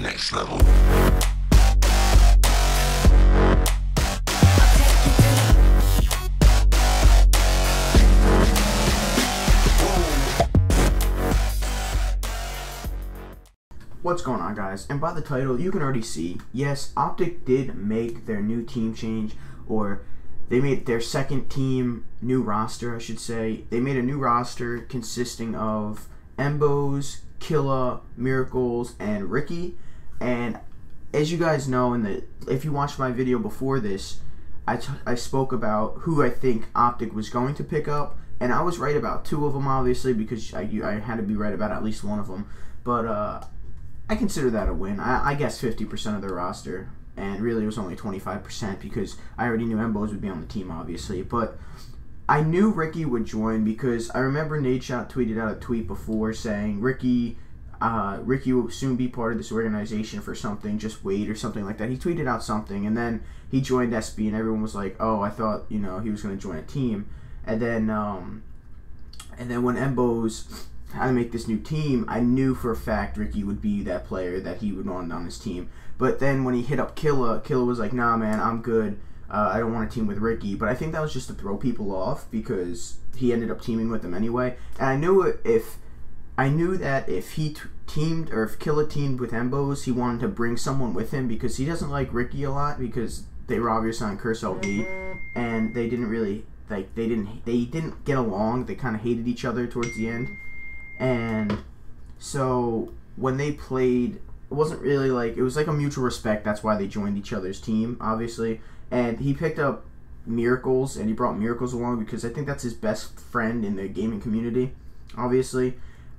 Next level. What's going on, guys? And by the title, you can already see, yes, Optic did make their new team change, or they made their second team new roster, I should say. They made a new roster consisting of MBoZe, Killa, Miracles, and Ricky. And as you guys know, in the if you watched my video before this, I, I spoke about who I think Optic was going to pick up, and I was right about two of them, obviously, because I, I had to be right about at least one of them. But uh, I consider that a win. I, I guess 50% of their roster, and really it was only 25% because I already knew MBoZe would be on the team, obviously. But I knew Ricky would join because I remember Nadeshot tweeted out a tweet before saying Ricky. Uh, Ricky will soon be part of this organization for something. Just wait or something like that. He tweeted out something, and then he joined SB, and everyone was like, "Oh, I thought you know he was going to join a team." And then, um, and then when MBoZe how to make this new team, I knew for a fact Ricky would be that player that he would want on his team. But then when he hit up Killa, Killa was like, "Nah, man, I'm good. Uh, I don't want to team with Ricky." But I think that was just to throw people off because he ended up teaming with them anyway. And I knew if I knew that if he t- teamed or if Killa teamed with MBoZe, he wanted to bring someone with him because he doesn't like Ricky a lot because they were obviously on Curse LV and they didn't really like they didn't they didn't get along. They kind of hated each other towards the end. And so when they played it wasn't really like it was like a mutual respect. That's why they joined each other's team obviously. And he picked up miracles and he brought miracles along because i think that's his best friend in the gaming community obviously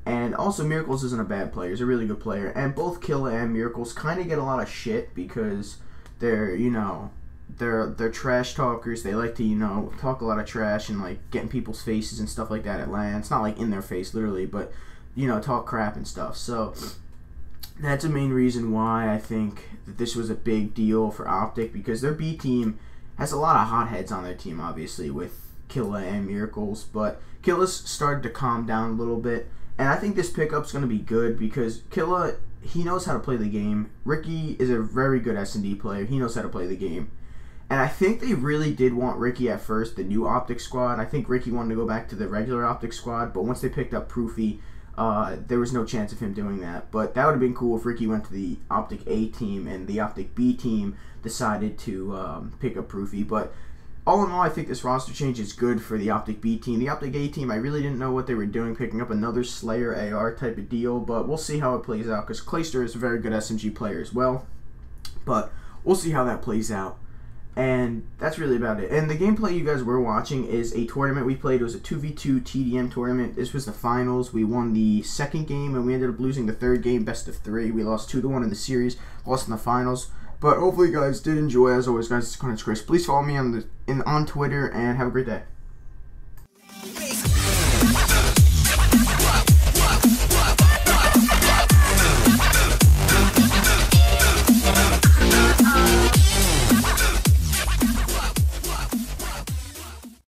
and also miracles isn't a bad player he's a really good player and both killa and miracles kind of get a lot of shit because they're you know they're they're trash talkers. They like to you know talk a lot of trash and like get in people's faces and stuff like that at LAN. It's not like in their face literally, but you know talk crap and stuff. So that's a main reason why I think that this was a big deal for Optic because their B team has a lot of hotheads on their team, obviously with Killa and Miracles, but Killa's started to calm down a little bit, and I think this pickup's going to be good because Killa he knows how to play the game. Ricky is a very good S and D player. He knows how to play the game. And I think they really did want Ricky at first, the new Optic squad. I think Ricky wanted to go back to the regular Optic squad, but once they picked up Proofy, uh, there was no chance of him doing that. But that would have been cool if Ricky went to the Optic A team and the Optic B team decided to um, pick up Proofy. But all in all, I think this roster change is good for the Optic B team. The Optic A team, I really didn't know what they were doing, picking up another Slayer AR type of deal, but we'll see how it plays out because Clayster is a very good SMG player as well. But we'll see how that plays out. And that's really about it. And the gameplay you guys were watching is a tournament we played. It was a 2v2 TDM tournament. This was the finals. We won the second game and we ended up losing the third game, best of three. We lost 2 to 1 in the series, lost in the finals. But hopefully you guys did enjoy. As always, guys, it's Chris. Please follow me on the in on Twitter and have a great day.